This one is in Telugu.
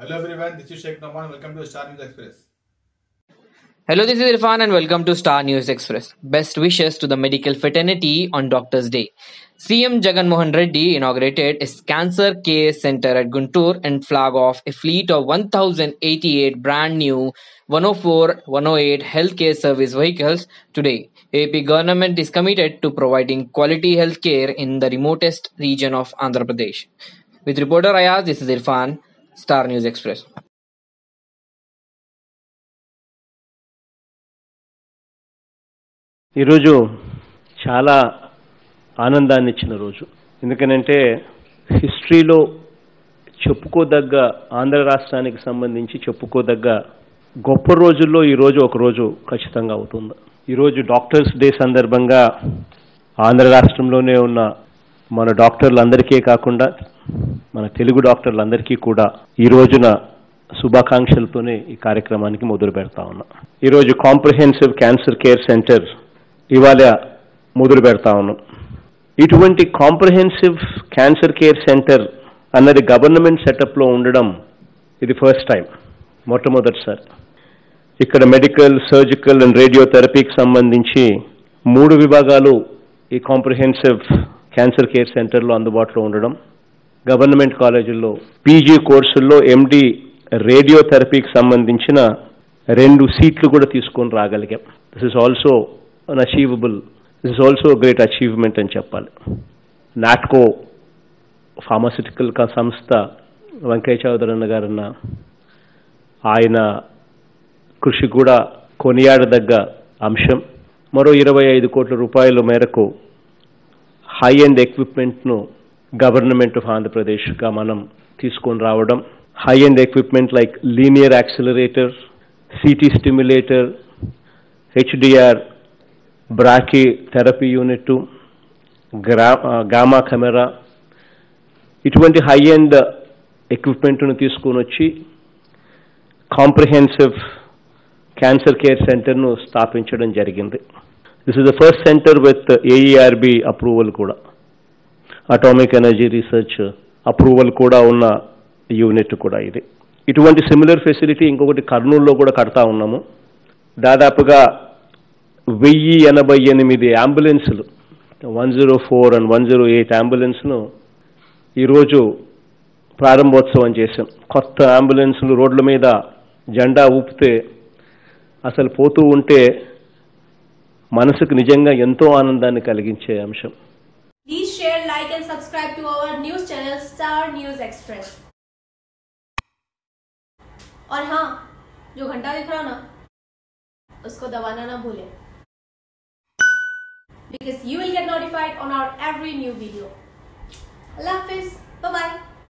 Hello everyone, this is Sheikh Noman. Welcome to Star News Express. Hello, this is Irfan and welcome to Star News Express. Best wishes to the medical fraternity on Doctor's Day. CM Jagan Mohan Reddy inaugurated a cancer care center at Guntur and flag off a fleet of 1088 brand new 104 108 healthcare service vehicles today. AP government is committed to providing quality healthcare in the remotest region of Andhra Pradesh. With reporter Ayaz, this is Irfan, star news express. ఈరోజు చాలా ఆనందాన్ని ఇచ్చిన రోజు. ఎందుకనంటే హిస్టరీలో చెప్పుకోదగ్గ ఆంధ్ర రాష్ట్రానికి సంబంధించి చెప్పుకోదగ్గ గొప్ప రోజుల్లో ఈరోజు ఒక రోజు ఖచ్చితంగా అవుతుంది. ఈరోజు డాక్టర్స్ డే సందర్భంగా ఆంధ్ర రాష్ట్రంలోనే ఉన్న మన డాక్టర్లందరికీ కాకుండా మన తెలుగు డాక్టర్లందరికీ కూడా ఈ రోజున శుభాకాంక్షలతోనే ఈ కార్యక్రమానికి మొదలు పెడతా ఉన్నా. ఈరోజు కాంప్రహెన్సివ్ క్యాన్సర్ కేర్ సెంటర్ ఇవాళ మొదలు పెడతా ఉన్నాం. ఇటువంటి కాంప్రహెన్సివ్ క్యాన్సర్ కేర్ సెంటర్ అన్నది గవర్నమెంట్ సెటప్లో ఉండడం ఇది ఫస్ట్ టైం మొట్టమొదటిసారి. ఇక్కడ మెడికల్ సర్జికల్ అండ్ రేడియోథెరపీకి సంబంధించి మూడు విభాగాలు ఈ కాంప్రహెన్సివ్ క్యాన్సర్ కేర్ సెంటర్లో అందుబాటులో ఉండడం గవర్నమెంట్ కాలేజీల్లో పీజీ కోర్సుల్లో ఎండి రేడియోథెరపీకి సంబంధించిన రెండు సీట్లు కూడా తీసుకొని రాగలిగాం. This is also unachievable this is also great achievement అని చెప్పాలి. నాట్కో ఫార్మాసిటికల్ సంస్థ వెంకయ్య చౌదరి అన్న గారన్న ఆయన కృషి కూడా కొనియాడదగ్గ అంశం. మరో ఇరవై ఐదు కోట్ల రూపాయల మేరకు హై ఎండ్ ఎక్విప్మెంట్ను గవర్నమెంట్ ఆఫ్ ఆంధ్రప్రదేశ్గా మనం తీసుకొని రావడం. High end equipment like linear accelerator CT stimulator HDR brachytherapy unit గ్రా గామా కెమెరా ఇటువంటి హై అండ్ ఎక్విప్మెంట్ను తీసుకొని వచ్చి కాంప్రిహెన్సివ్ క్యాన్సర్ కేర్ సెంటర్ను స్థాపించడం జరిగింది. This is the first centre with AERB approval కూడా. అటామిక్ ఎనర్జీ రీసెర్చ్ అప్రూవల్ కూడా ఉన్న యూనిట్ కూడా ఇది. ఇటువంటి సిమిలర్ ఫెసిలిటీ ఇంకొకటి కర్నూలులో కూడా కడతా ఉన్నాము. దాదాపుగా వెయ్యి ఎనభై ఎనిమిది అంబులెన్సులు one zero four and one zero eight అంబులెన్స్ను ఈరోజు ప్రారంభోత్సవం చేశాం. కొత్త అంబులెన్సులు రోడ్ల మీద జెండా ఊపితే అసలు పోతూ ఉంటే మనసుకు నిజంగా ఎంతో ఆనందాన్ని కలిగించే అంశం. like and subscribe to our news channel, Star News Express. और हाँ जो घंटा दिख रहा हो ना, उसको दबाना ना भूले। Because you will get notified on our every new video अल्लाह हाफिज बाय